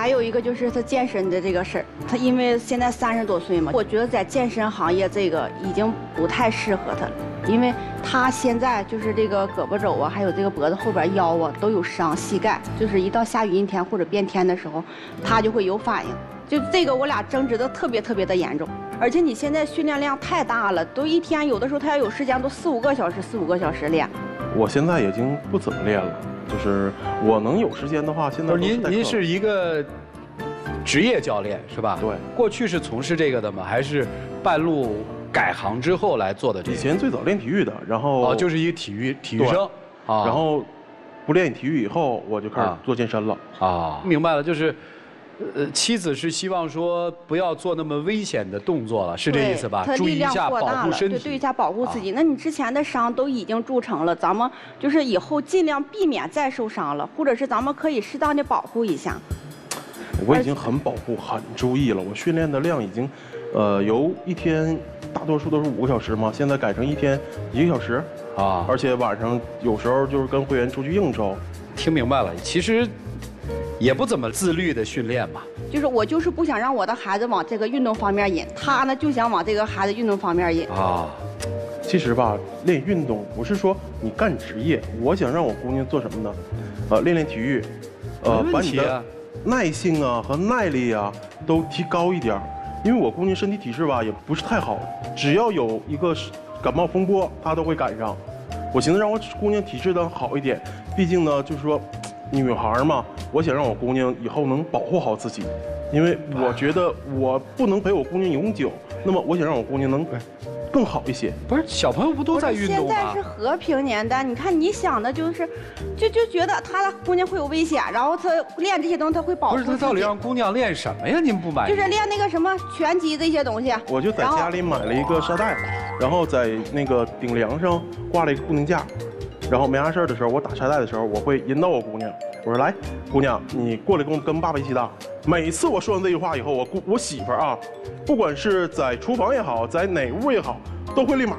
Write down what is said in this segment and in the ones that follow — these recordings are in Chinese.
还有一个就是他健身的这个事儿，他因为现在三十多岁嘛，我觉得在健身行业这个已经不太适合他了，因为他现在就是这个胳膊肘啊，还有这个脖子后边腰啊都有伤，膝盖就是一到下雨阴天或者变天的时候，他就会有反应。就这个我俩争执的特别特别的严重，而且你现在训练量太大了，都一天有的时候他要有时间都四五个小时，四五个小时练。我现在已经不怎么练了，就是我能有时间的话，现在您您是一个职业教练是吧？对。过去是从事这个的吗？还是半路改行之后来做的？这个以前最早练体育的，然后哦，就是一个体育体育生啊。然后不练体育以后，我就开始做健身了啊。明白了，就是。呃，妻子是希望说不要做那么危险的动作了，是这意思吧？注意一下保护身体，对，对一下保护自己。那你之前的伤都已经铸成了，咱们就是以后尽量避免再受伤了，或者是咱们可以适当的保护一下。我已经很保护、很注意了。我训练的量已经，呃，由一天大多数都是五个小时嘛，现在改成一天一个小时啊。而且晚上有时候就是跟会员出去应酬。听明白了，其实。也不怎么自律的训练吧，就是我就是不想让我的孩子往这个运动方面引，他呢就想往这个孩子运动方面引啊。其实吧，练运动不是说你干职业，我想让我姑娘做什么呢？呃，练练体育，呃，把你的耐性啊和耐力啊都提高一点因为我姑娘身体体质吧也不是太好，只要有一个感冒风波，她都会赶上。我寻思让我姑娘体质的好一点，毕竟呢就是说。女孩嘛，我想让我姑娘以后能保护好自己，因为我觉得我不能陪我姑娘永久，那么我想让我姑娘能更好一些。不是小朋友不都在运动吗？现在是和平年代，你看你想的就是，就就觉得他的姑娘会有危险，然后他练这些东西他会保护。不是他到底让姑娘练什么呀？您不满意？就是练那个什么拳击这些东西。我就在家里买了一个沙袋，然后在那个顶梁上挂了一个固定架。然后没啥事儿的时候，我打沙袋的时候，我会引导我姑娘，我说来，姑娘，你过来跟我跟爸爸一起打。每次我说完这句话以后，我姑我媳妇儿啊，不管是在厨房也好，在哪屋也好，都会立马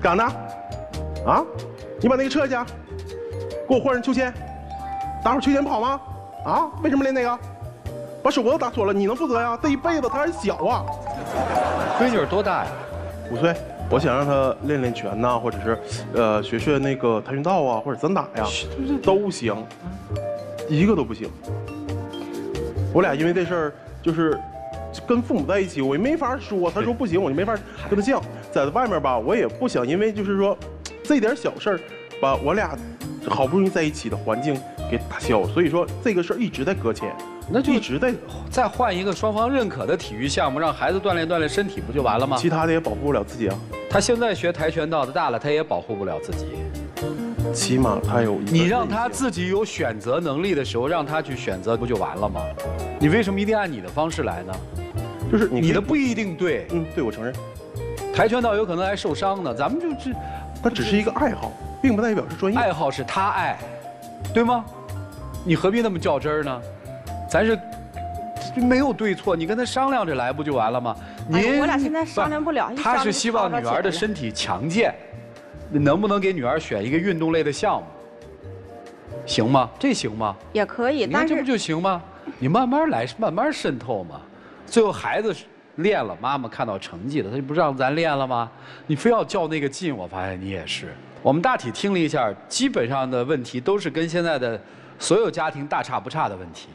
干啥呢？啊，你把那个撤下，给我换上秋千，打会秋千不好吗？啊，为什么练那个？把手脖子打错了，你能负责呀？这一辈子他还小啊。闺女多大呀？五岁。我想让他练练拳呐，或者是，呃，学学那个跆拳道啊，或者散打呀，都行，一个都不行。我俩因为这事儿就是跟父母在一起，我也没法说。他说不行，我就没法跟他犟。在外面吧，我也不想因为就是说这点小事儿，把我俩好不容易在一起的环境给打消。所以说这个事儿一直在搁浅。那就一直在再换一个双方认可的体育项目，让孩子锻炼锻炼身体，不就完了吗？其他的也保护不了自己啊。他现在学跆拳道的大了，他也保护不了自己。起码他有你让他自己有选择能力的时候，让他去选择，不就完了吗？你为什么一定按你的方式来呢？就是你的不一定对。嗯，对，我承认。跆拳道有可能还受伤呢，咱们就是，他只是一个爱好，并不代表是专业。爱好是他爱，对吗？你何必那么较真儿呢？咱是没有对错，你跟他商量着来不就完了吗？您我俩现在商量不了。他是希望女儿的身体强健，能不能给女儿选一个运动类的项目？行吗？这行吗？也可以，但是这不就行吗？你慢慢来，慢慢渗透嘛。最后孩子练了，妈妈看到成绩了，他就不让咱练了吗？你非要较那个劲，我发现你也是。我们大体听了一下，基本上的问题都是跟现在的所有家庭大差不差的问题。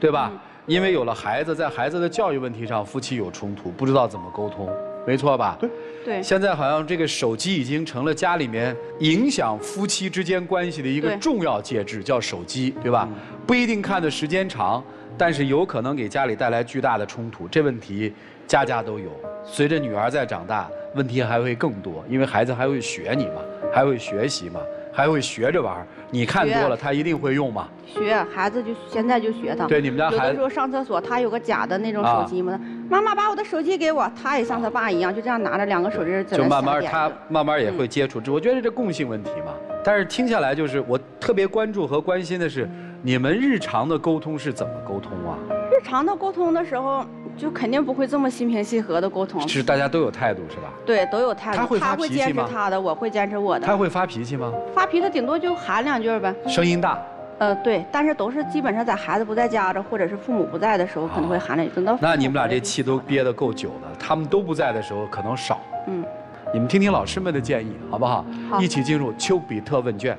对吧？因为有了孩子，在孩子的教育问题上，夫妻有冲突，不知道怎么沟通，没错吧？对，对。现在好像这个手机已经成了家里面影响夫妻之间关系的一个重要介质，叫手机，对吧？不一定看的时间长，但是有可能给家里带来巨大的冲突。这问题家家都有。随着女儿在长大，问题还会更多，因为孩子还会学你嘛，还会学习嘛。还会学着玩你看多了，他一定会用嘛？学，孩子就现在就学他。对，你们家孩子有的时候上厕所，他有个假的那种手机嘛，妈妈把我的手机给我，他也像他爸一样，就这样拿着两个手机在就慢慢他慢慢也会接触，我觉得这共性问题嘛。但是听下来就是我特别关注和关心的是，你们日常的沟通是怎么沟通啊？日常的沟通的时候。就肯定不会这么心平气和的沟通，是大家都有态度是吧？对，都有态度。他会发脾气吗？他会坚持他的，我会坚持我的。他会发脾气吗？发脾气顶多就喊两句呗。声音大。呃，对，但是都是基本上在孩子不在家着，或者是父母不在的时候，可能会喊两句。等到那你们俩这气都憋得够久的，他们都不在的时候可能少。嗯，你们听听老师们的建议，好不好？好一起进入丘比特问卷。